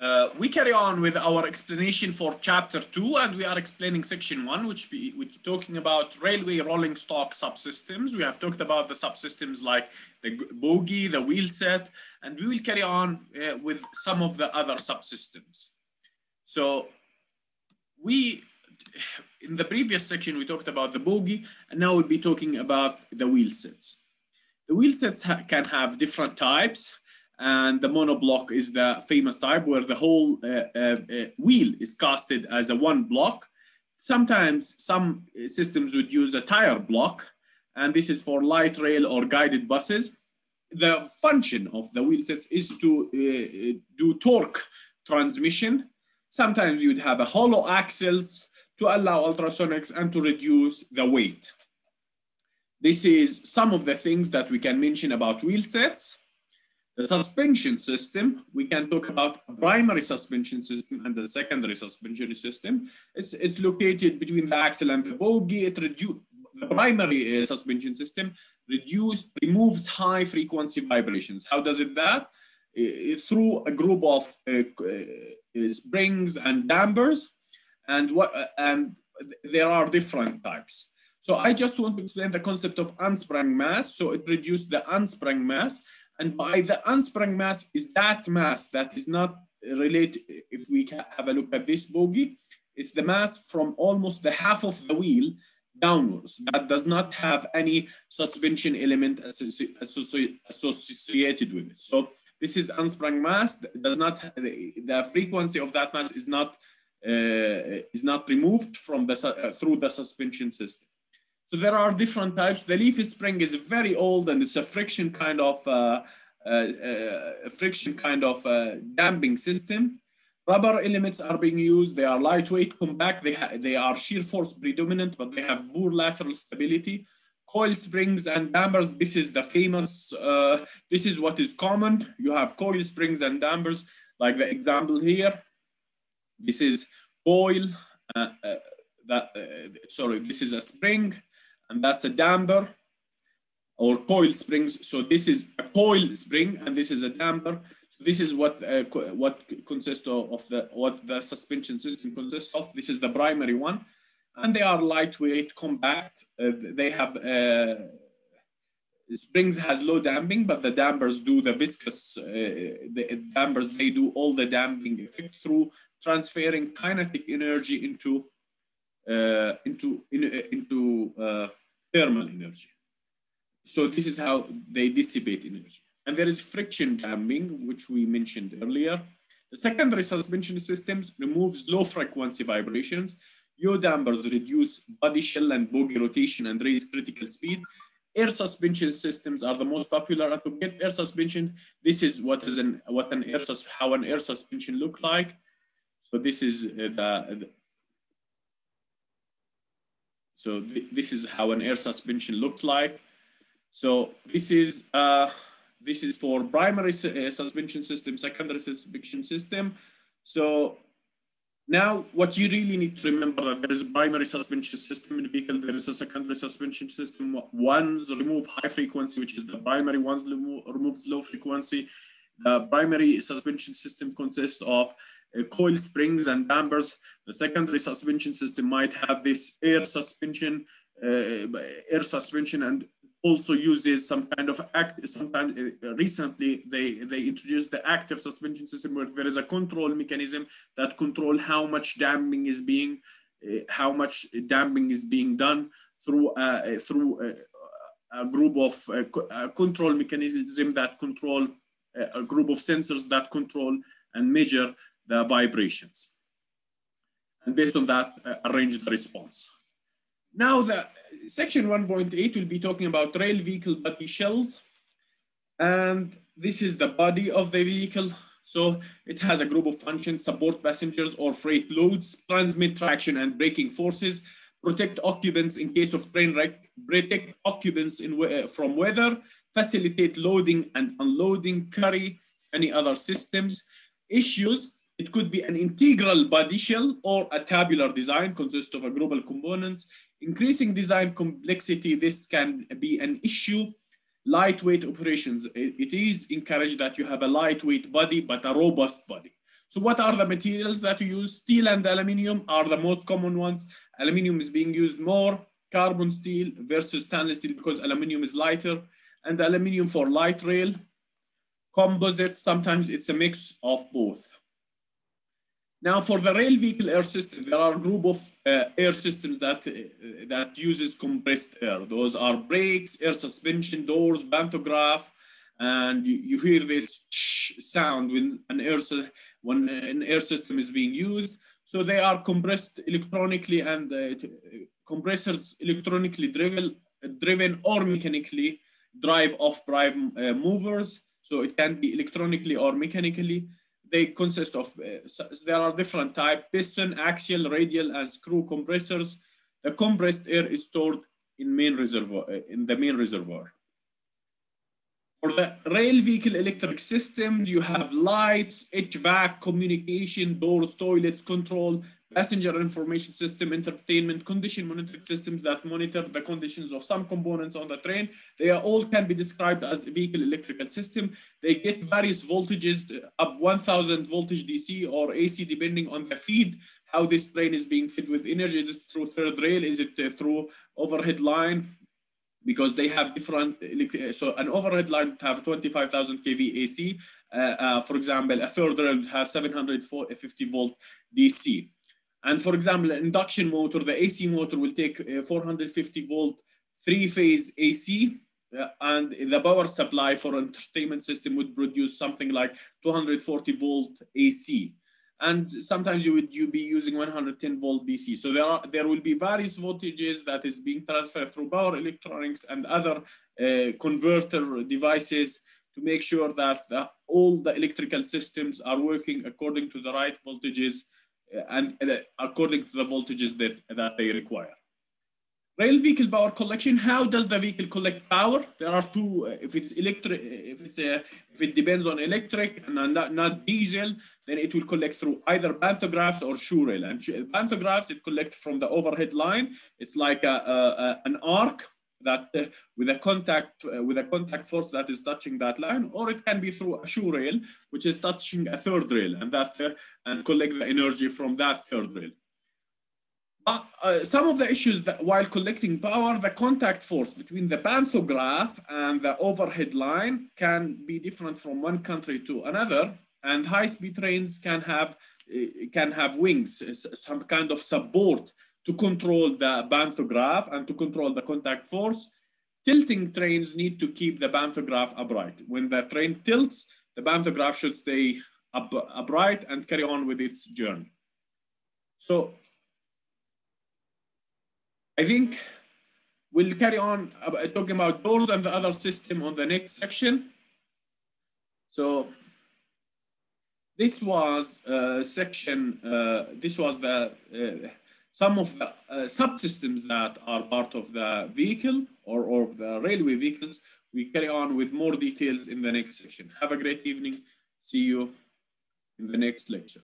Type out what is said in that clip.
Uh, we carry on with our explanation for chapter two, and we are explaining section one, which we which talking about railway rolling stock subsystems. We have talked about the subsystems like the bogie, the wheel set, and we will carry on uh, with some of the other subsystems. So we, in the previous section, we talked about the bogie, and now we'll be talking about the wheel sets. The wheel sets ha- can have different types and the monoblock is the famous type where the whole uh, uh, uh, wheel is casted as a one block. Sometimes some systems would use a tire block, and this is for light rail or guided buses. The function of the wheel sets is to do torque transmission. Sometimes you'd have a hollow axles to allow ultrasonics and to reduce the weight. This is some of the things that we can mention about wheel sets. The suspension system, we can talk about primary suspension system and the secondary suspension system. It's, it's located between the axle and the bogie. It reduce, the primary uh, suspension system reduce, removes high frequency vibrations. How does it that? Through a group of uh, uh springs and dampers. And, what, uh, and there are different types. So I just want to explain the concept of unsprung mass. So it reduces the unsprung mass and by the unsprung mass is that mass that is not related, if we have a look at this bogie, is the mass from almost the half of the wheel downwards that does not have any suspension element associ associ associated with it. So this is unsprung mass, does not, the frequency of that mass is not, uh, is not removed from the, uh, through the suspension system. So there are different types. The leaf spring is very old and it's a friction kind of uh, uh, uh, friction kind of uh, damping system. Rubber elements are being used. They are lightweight, compact. They, they are shear force predominant, but they have poor lateral stability. Coil springs and dampers. This is the famous, uh, this is what is common. You have coil springs and dampers, like the example here. This is coil, uh, that, sorry, this is a spring and that's a damper or coil springs. So this is a coil spring and this is a damper. So this is what uh, what consists of, the what the suspension system consists of. This is the primary one, and they are lightweight, compact. Uh, they have uh, springs has low damping, but the dampers do the viscous. Uh, the dampers they do all the damping effect through transferring kinetic energy into into in, uh, into uh, thermal energy. So this is how they dissipate energy. And there is friction damping, which we mentioned earlier. The secondary suspension systems removes low frequency vibrations. Yaw dampers reduce body shell and bogie rotation and raise critical speed. Air suspension systems are the most popular. To get air suspension, this is what is an what an air how an air suspension look like. So this is the so th this is how an air suspension looks like. So this is uh, this is for primary uh, suspension system, secondary suspension system. So now what you really need to remember that there is a primary suspension system in the vehicle, there is a secondary suspension system. Ones remove high frequency, which is the primary ones remove, removes low frequency. The primary suspension system consists of coil springs and dampers. The secondary suspension system might have this air suspension, uh, air suspension, and also uses some kind of act. Sometimes uh, recently they they introduced the active suspension system where there is a control mechanism that control how much damping is being, uh, how much damping is being done through uh, through a, a group of uh, control mechanism that control a group of sensors that control and measure the vibrations. And based on that, uh, arrange the response. Now the section 1.8 will be talking about rail vehicle body shells. And this is the body of the vehicle. So it has a group of functions, support passengers or freight loads, transmit traction and braking forces, protect occupants in case of train wreck, protect occupants in, uh, from weather, facilitate loading and unloading, carry any other systems, issues it could be an integral body shell or a tabular design consists of a global components. Increasing design complexity, this can be an issue. Lightweight operations, it is encouraged that you have a lightweight body, but a robust body. So what are the materials that you use? Steel and aluminium are the most common ones. Aluminium is being used more, carbon steel versus stainless steel because aluminium is lighter, and aluminium for light rail. Composites, sometimes it's a mix of both. Now for the rail vehicle air system, there are a group of uh, air systems that, uh, that uses compressed air. Those are brakes, air suspension, doors, pantograph, and you, you hear this sound when an air when an air system is being used. So they are compressed electronically and uh, compressors electronically driven, driven or mechanically drive off drive uh, movers. So it can be electronically or mechanically. They consist of, uh, there are different types, piston, axial, radial, and screw compressors. The compressed air is stored in main reservoir, uh, in the main reservoir. For the rail vehicle electric systems, you have lights, HVAC, communication, doors, toilets, control, passenger information system, entertainment, condition monitoring systems that monitor the conditions of some components on the train. They all can be described as vehicle electrical system. They get various voltages up 1000 voltage DC or AC depending on the feed, how this train is being fed with energy. Is it through third rail? Is it uh, through overhead line? because they have different, so an overhead line would have 25,000 kV AC. Uh, uh, for example, a third rail would have 750 volt DC. And for example, an induction motor, the AC motor will take uh, 450 volt three-phase AC, uh, and the power supply for entertainment system would produce something like 240 volt AC and sometimes you would you be using 110 volt DC. So there are there will be various voltages that is being transferred through power electronics and other uh, converter devices to make sure that all the electrical systems are working according to the right voltages and uh, according to the voltages that, that they require. Rail vehicle power collection. How does the vehicle collect power? There are two. Uh, if it's electric, if it's uh, if it depends on electric and not, not diesel, then it will collect through either pantographs or shoe rail. And pantographs it collects from the overhead line. It's like a, a, a an arc that uh, with a contact uh, with a contact force that is touching that line, or it can be through a shoe rail, which is touching a third rail, and that uh, and collect the energy from that third rail. Uh, uh, some of the issues that while collecting power, the contact force between the pantograph and the overhead line can be different from one country to another. And high-speed trains can have uh, can have wings, some kind of support to control the pantograph and to control the contact force. Tilting trains need to keep the pantograph upright. When the train tilts, the pantograph should stay up, upright and carry on with its journey. So I think we'll carry on talking about doors and the other system on the next section. So this was uh, section, uh, this was the uh, some of the uh, subsystems that are part of the vehicle or, or of the railway vehicles. We carry on with more details in the next section. Have a great evening. See you in the next lecture.